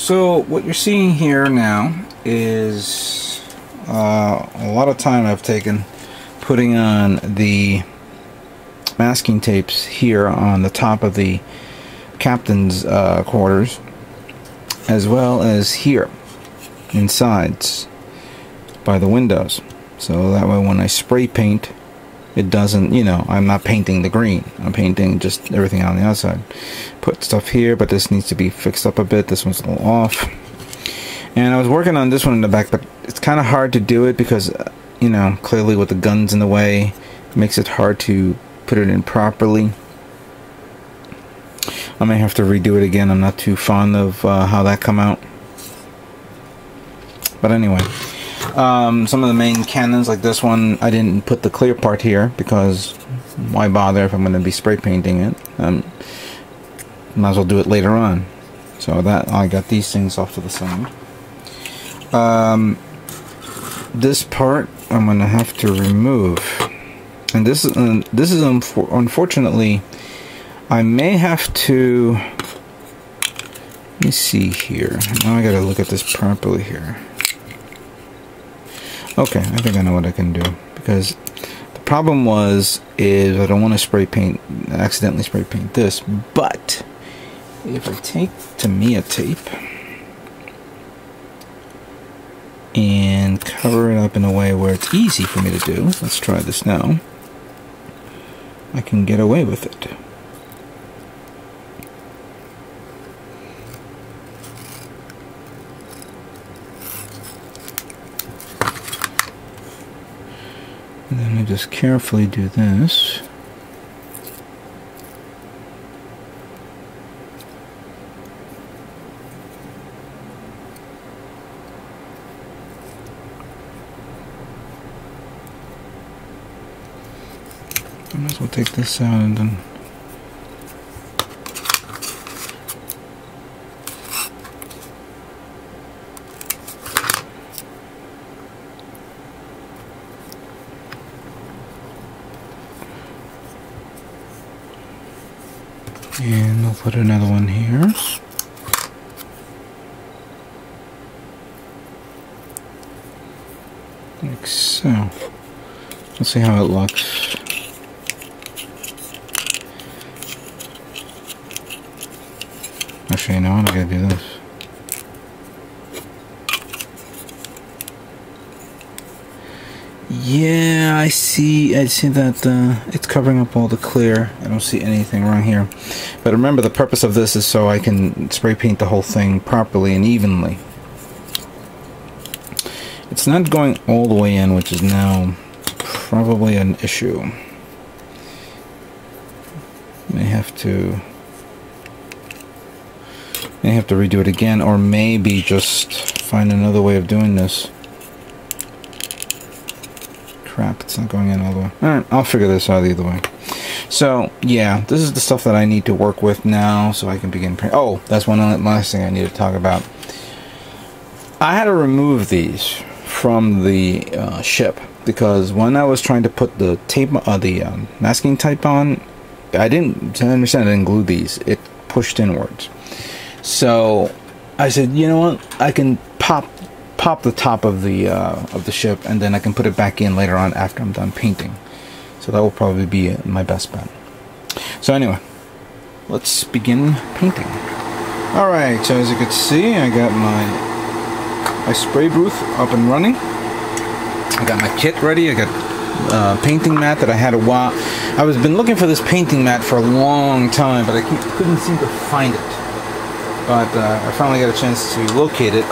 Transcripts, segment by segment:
So what you're seeing here now is uh, a lot of time I've taken putting on the masking tapes here on the top of the captain's uh, quarters as well as here inside by the windows. So that way when I spray paint it doesn't you know I'm not painting the green. I'm painting just everything on the outside. Put stuff here but this needs to be fixed up a bit. This one's a little off. And I was working on this one in the back but it's kind of hard to do it because you know clearly with the guns in the way it makes it hard to put it in properly. I may have to redo it again. I'm not too fond of uh, how that come out. But anyway um, some of the main cannons, like this one, I didn't put the clear part here because why bother if I'm going to be spray painting it? Um, might as well do it later on. So that I got these things off to the side. Um, this part I'm going to have to remove, and this is uh, this is unfortunately I may have to. Let me see here. Now I got to look at this properly here. Okay, I think I know what I can do because the problem was is I don't want to spray paint accidentally spray paint this, but if I take Tamiya tape and cover it up in a way where it's easy for me to do, let's try this now. I can get away with it. And then I just carefully do this. I might as well take this out and then And we'll put another one here. Like so. Let's see how it looks. Actually, you know what? I gotta do this. Yeah, I see. I see that uh, it's covering up all the clear. I don't see anything wrong here. But remember, the purpose of this is so I can spray paint the whole thing properly and evenly. It's not going all the way in, which is now probably an issue. May have to may have to redo it again, or maybe just find another way of doing this crap, it's not going in all the way. Alright, I'll figure this out either way. So, yeah, this is the stuff that I need to work with now so I can begin Oh, that's one last thing I need to talk about. I had to remove these from the uh, ship because when I was trying to put the tape, uh, the um, masking tape on, I didn't, understand I didn't glue these. It pushed inwards. So, I said, you know what, I can pop pop the top of the uh, of the ship and then I can put it back in later on after I'm done painting. So that will probably be my best bet. So anyway let's begin painting. Alright so as you can see I got my my spray booth up and running. I got my kit ready. I got uh, painting mat that I had a while. I was been looking for this painting mat for a long time but I couldn't seem to find it. But uh, I finally got a chance to locate it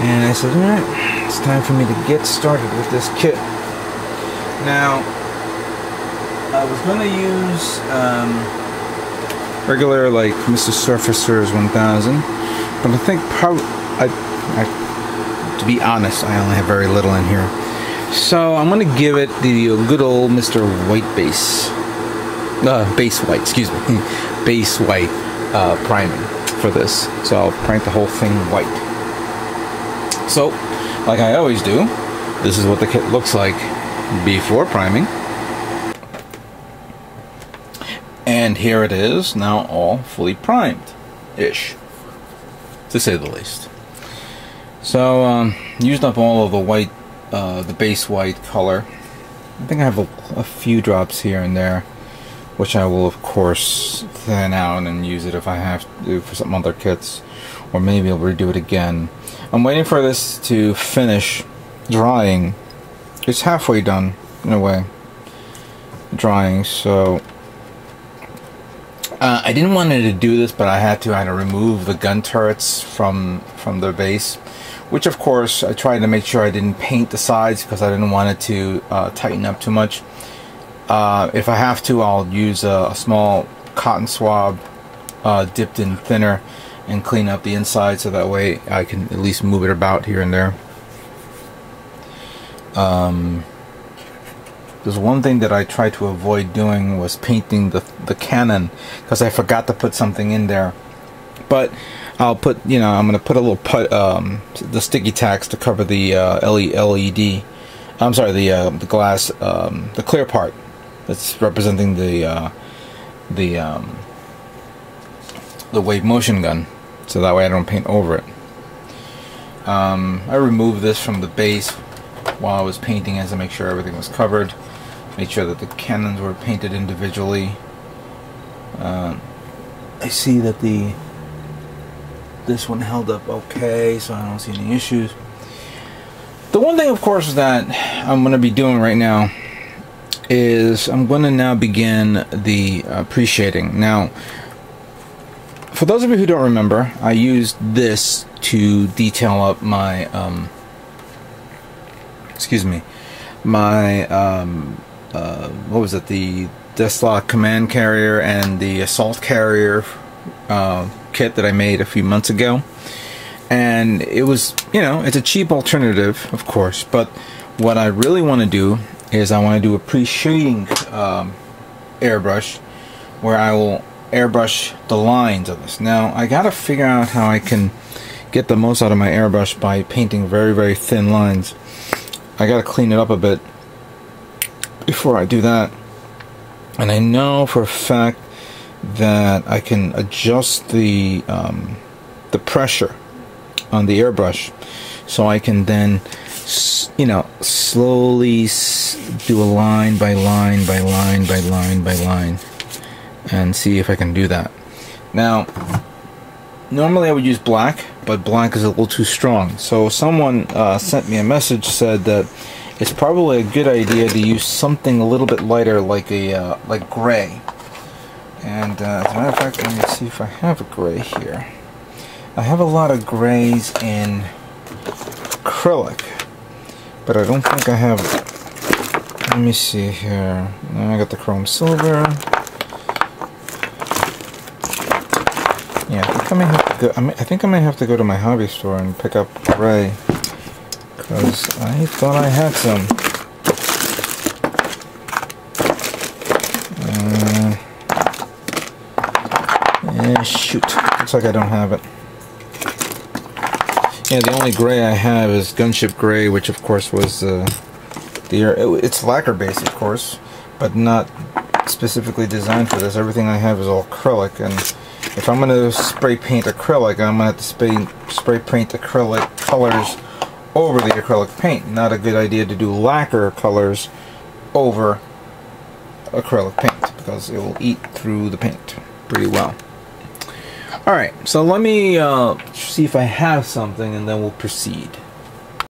and I said, alright, it's time for me to get started with this kit. Now, I was going to use um, regular, like, Mr. Surfacer's 1000, but I think probably, I, I, to be honest, I only have very little in here. So I'm going to give it the good old Mr. White Base, uh, base white, excuse me, base white uh, priming for this. So I'll paint the whole thing white. So, like I always do, this is what the kit looks like before priming. And here it is, now all fully primed-ish. to say the least. So, um, used up all of the white, uh, the base white color. I think I have a, a, few drops here and there, which I will of course thin out and use it if I have to for some other kits, or maybe I'll redo it again. I'm waiting for this to finish drying. It's halfway done, in a way, drying, so uh, I didn't want to do this, but I had to. I had to remove the gun turrets from from the base, which of course I tried to make sure I didn't paint the sides because I didn't want it to uh, tighten up too much. Uh, if I have to, I'll use a, a small cotton swab uh, dipped in thinner and clean up the inside so that way I can at least move it about here and there. Um, there's one thing that I tried to avoid doing was painting the the cannon because I forgot to put something in there. But I'll put, you know, I'm gonna put a little put um, the sticky tacks to cover the uh, LED. I'm sorry, the uh, the glass, um, the clear part that's representing the uh, the um, the wave motion gun, so that way I don't paint over it. Um, I removed this from the base while I was painting as to make sure everything was covered. Made sure that the cannons were painted individually. Uh, I see that the this one held up okay, so I don't see any issues. The one thing, of course, that I'm going to be doing right now is I'm going to now begin the uh, pre-shading. Now, for those of you who don't remember, I used this to detail up my, um, excuse me, my um, uh, what was it? The Desla command carrier and the assault carrier uh, kit that I made a few months ago. And it was, you know, it's a cheap alternative, of course, but what I really want to do is I want to do a pre-shading um, airbrush where I will airbrush the lines of this. Now, I got to figure out how I can get the most out of my airbrush by painting very, very thin lines. I got to clean it up a bit before I do that. And I know for a fact that I can adjust the um, the pressure on the airbrush so I can then you know slowly do a line by line by line by line by line and see if I can do that. Now normally I would use black but black is a little too strong. So someone uh, sent me a message said that it's probably a good idea to use something a little bit lighter like a uh, like gray. And uh, as a matter of fact let me see if I have a gray here. I have a lot of grays in acrylic but I don't think I have let me see here. I got the chrome silver yeah I think I may have to go I, may, I think I may have to go to my hobby store and pick up gray because I thought I had some. Uh, yeah, shoot. Looks like I don't have it. Yeah, the only gray I have is Gunship Gray, which of course was uh, the it's lacquer based, of course, but not specifically designed for this. Everything I have is all acrylic, and if I'm going to spray paint acrylic, I'm going to have to spray, spray paint acrylic colors over the acrylic paint. Not a good idea to do lacquer colors over acrylic paint because it will eat through the paint pretty well. Alright, so let me uh, see if I have something and then we'll proceed.